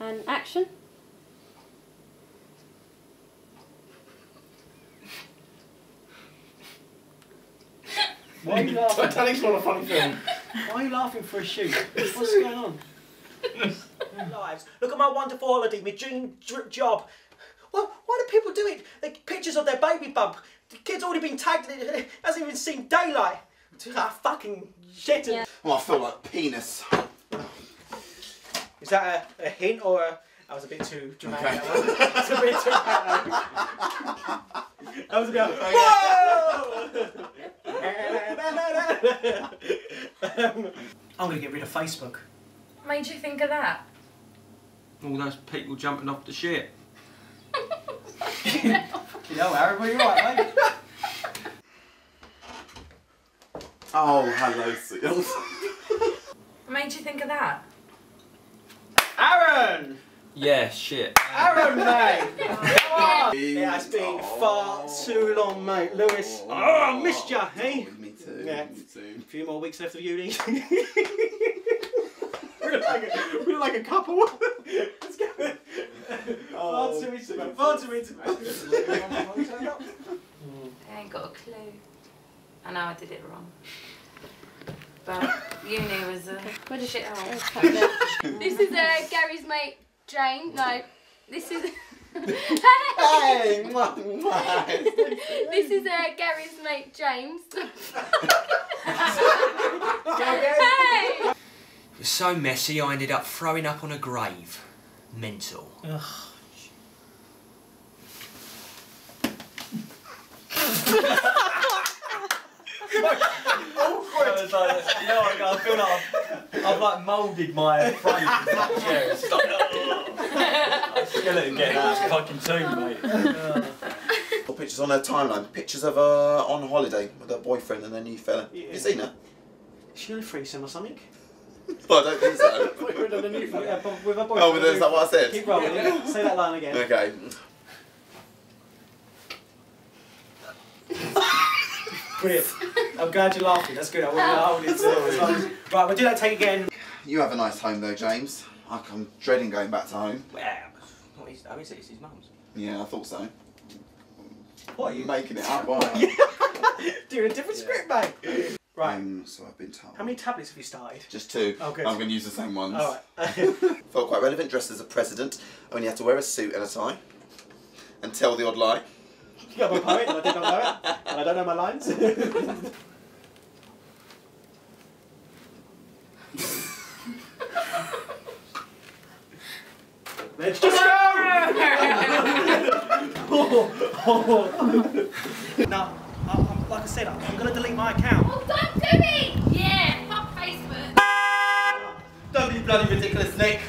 And action. Why are you laughing? Titanic's not a funny film. Why are you laughing for a shoot? What's going on? Lives. Look at my wonderful holiday, my dream job. Well, why do people do it? They pictures of their baby bump. The kid's already been tagged. and It hasn't even seen daylight. Ah, fucking shit. Yeah. Oh, I feel like penis. Is that a, a hint or a? That was a bit too dramatic. Okay. That's a bit too dramatic. That was a bit. Whoa! I'm gonna get rid of Facebook. Made you think of that? All those people jumping off the shit. You know, Aaron, are you right, mate? Oh, hello, seals. What made you think of that? Aaron! Yeah, shit. Aaron, mate! Come on! It has been far too long, mate. Lewis. Oh, I missed you, eh? Me too. Yeah. Me too. A few more weeks left of uni. we look like a, we look like a couple. Let's go. Far too intimate. Far too intimate. I ain't got a clue. I know I did it wrong. But uni was a Where shit hole. Let's cut it. This is uh, Gary's mate, Jane. No, this is. Hey, mwah, mwah. this is uh, Gary's mate, James. Hey! hey! It was so messy I ended up throwing up on a grave. Mental. I was like, you know, I, I feel like I've, I've like moulded my frame into that chair. It's like, oh. skeleton getting out of his fucking tomb, mate. Got Pictures on her timeline. Pictures of her on holiday with her boyfriend and her new fella. Yeah. You seen her? Is she on a threesome or something? Well, I don't think so. Yeah, but with her boyfriend. oh, but is that what I said? Keep rolling. Say that line again. Okay. Brilliant. I'm glad you're laughing. That's good. I wouldn't hold it still. as long as- Right, we'll do that take again. You have a nice home though, James. I'm dreading going back to home. Yeah, not his, oh, is? It's his mum's. Yeah, I thought so. What are you making it up? Aren't doing? A different script, mate. Right. Um, so I've been told. How many tablets have you started? Just two. Oh, good. I'm going to use the same ones. All right. Felt quite relevant, dressed as a president. Only had to wear a suit and a tie. And tell the odd lie. You got my poet, and I did not know it, don't know my lines. Let's just go! now, I, I'm, like I said, I'm, I'm going to delete my account. Oh, don't do it! Yeah, fuck Facebook. Don't be bloody ridiculous, Nick.